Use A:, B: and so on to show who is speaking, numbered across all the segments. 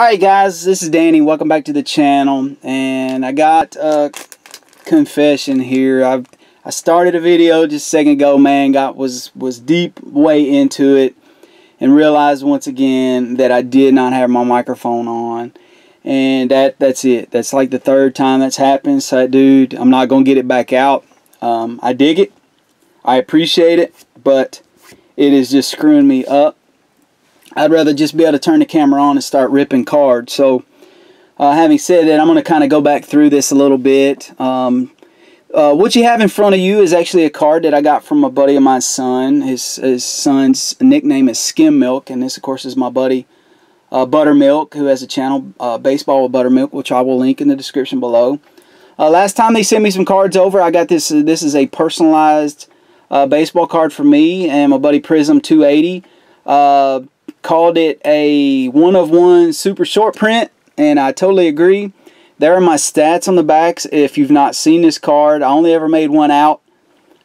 A: Alright guys, this is Danny. Welcome back to the channel. And I got a confession here. I've I started a video just a second ago, man, got was was deep way into it and realized once again that I did not have my microphone on. And that that's it. That's like the third time that's happened. So dude, I'm not gonna get it back out. Um, I dig it. I appreciate it, but it is just screwing me up I'd rather just be able to turn the camera on and start ripping cards. So, uh, having said that, I'm going to kind of go back through this a little bit. Um, uh, what you have in front of you is actually a card that I got from a buddy of my son. His, his son's nickname is Skim Milk, and this, of course, is my buddy uh, Buttermilk, who has a channel, uh, Baseball with Buttermilk, which I will link in the description below. Uh, last time they sent me some cards over, I got this. this is a personalized uh, baseball card for me and my buddy Prism 280 called it a one of one super short print, and I totally agree. There are my stats on the backs. If you've not seen this card, I only ever made one out.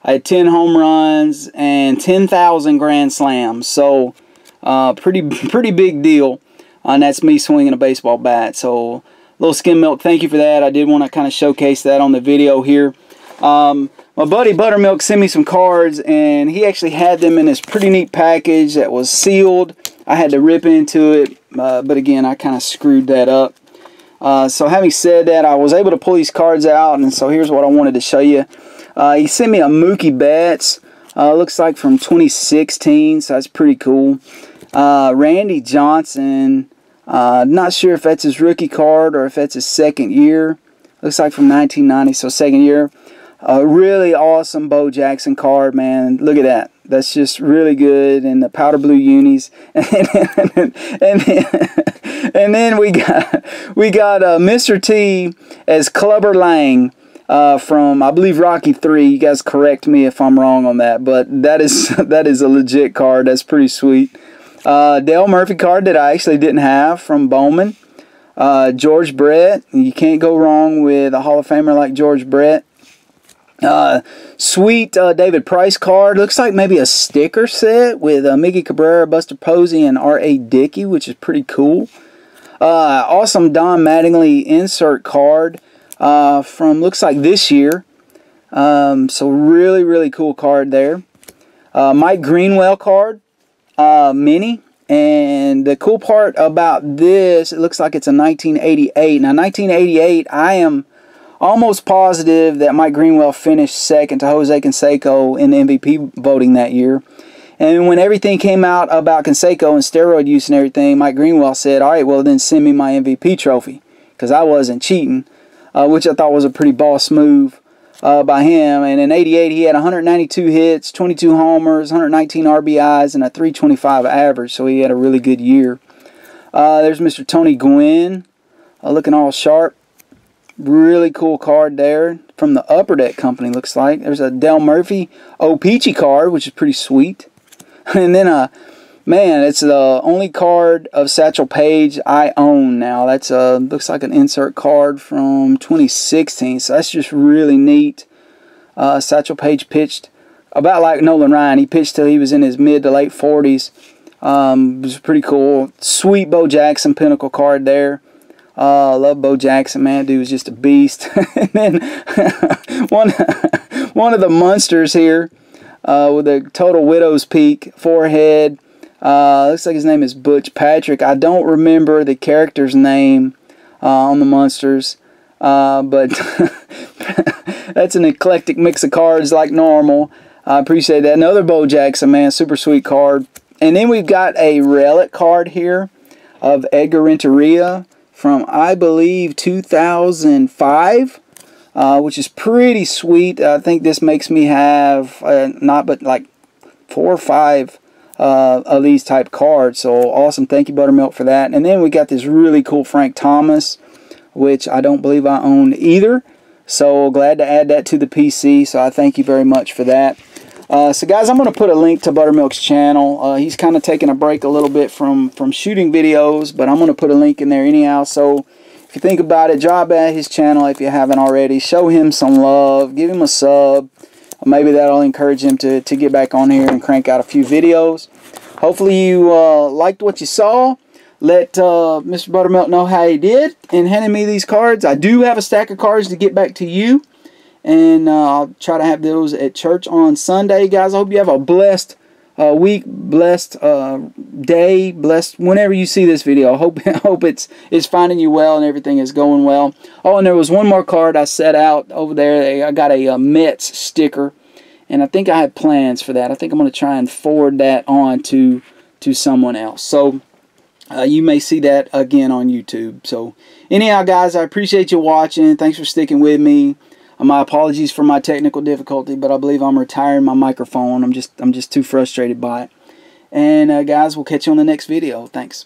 A: I had 10 home runs and 10,000 grand slams. So, uh, pretty pretty big deal. Uh, and that's me swinging a baseball bat. So, little skim milk, thank you for that. I did want to kind of showcase that on the video here. Um, my buddy Buttermilk sent me some cards, and he actually had them in this pretty neat package that was sealed. I had to rip into it, uh, but again, I kind of screwed that up. Uh, so having said that, I was able to pull these cards out, and so here's what I wanted to show you. Uh, he sent me a Mookie Betts. Uh, looks like from 2016, so that's pretty cool. Uh, Randy Johnson. Uh, not sure if that's his rookie card or if that's his second year. Looks like from 1990, so second year. A really awesome Bo Jackson card, man. Look at that. That's just really good. And the powder blue unis. and, and, then, and then we got we got uh, Mr. T as Clubber Lang. Uh, from I believe Rocky Three. You guys correct me if I'm wrong on that, but that is that is a legit card. That's pretty sweet. Uh, Dale Murphy card that I actually didn't have from Bowman. Uh, George Brett. You can't go wrong with a Hall of Famer like George Brett. Uh, sweet uh, David Price card. Looks like maybe a sticker set with uh, Miggy Cabrera, Buster Posey, and R.A. Dickey, which is pretty cool. Uh, awesome Don Mattingly insert card uh, from, looks like this year. Um, so really, really cool card there. Uh, Mike Greenwell card, uh, mini. And the cool part about this, it looks like it's a 1988. Now, 1988, I am almost positive that Mike Greenwell finished second to Jose Canseco in the MVP voting that year. And when everything came out about Canseco and steroid use and everything, Mike Greenwell said, all right, well, then send me my MVP trophy because I wasn't cheating, uh, which I thought was a pretty boss move uh, by him. And in 88, he had 192 hits, 22 homers, 119 RBIs, and a 325 average, so he had a really good year. Uh, there's Mr. Tony Gwynn, uh, looking all sharp. Really cool card there from the Upper Deck Company, looks like. There's a Dale Murphy O-Pee-Chee card, which is pretty sweet. And then, uh, man, it's the only card of Satchel Paige I own now. That's uh, looks like an insert card from 2016, so that's just really neat. Uh, Satchel Paige pitched about like Nolan Ryan. He pitched till he was in his mid to late 40s. Um, it was pretty cool. Sweet Bo Jackson pinnacle card there. Uh, I love Bo Jackson, man. Dude was just a beast. and then one, one of the Munsters here uh, with a total widow's peak forehead. Uh, looks like his name is Butch Patrick. I don't remember the character's name uh, on the Munsters, uh, but that's an eclectic mix of cards like normal. I appreciate that. Another Bo Jackson, man. Super sweet card. And then we've got a relic card here of Edgar Renteria from I believe 2005 uh, which is pretty sweet. I think this makes me have uh, not but like four or five uh, of these type cards. So awesome. Thank you Buttermilk for that. And then we got this really cool Frank Thomas which I don't believe I own either. So glad to add that to the PC so I thank you very much for that uh, so guys, I'm going to put a link to Buttermilk's channel. Uh, he's kind of taking a break a little bit from, from shooting videos, but I'm going to put a link in there anyhow. So if you think about it, drop at his channel if you haven't already. Show him some love. Give him a sub. Maybe that'll encourage him to, to get back on here and crank out a few videos. Hopefully you uh, liked what you saw. let uh, Mr. Buttermilk know how he did in handing me these cards. I do have a stack of cards to get back to you. And uh, I'll try to have those at church on Sunday. Guys, I hope you have a blessed uh, week, blessed uh, day, blessed whenever you see this video. I hope, hope it's, it's finding you well and everything is going well. Oh, and there was one more card I set out over there. I got a, a Mets sticker. And I think I had plans for that. I think I'm going to try and forward that on to, to someone else. So uh, you may see that again on YouTube. So anyhow, guys, I appreciate you watching. Thanks for sticking with me. My apologies for my technical difficulty, but I believe I'm retiring my microphone. I'm just I'm just too frustrated by it. And uh, guys, we'll catch you on the next video. Thanks.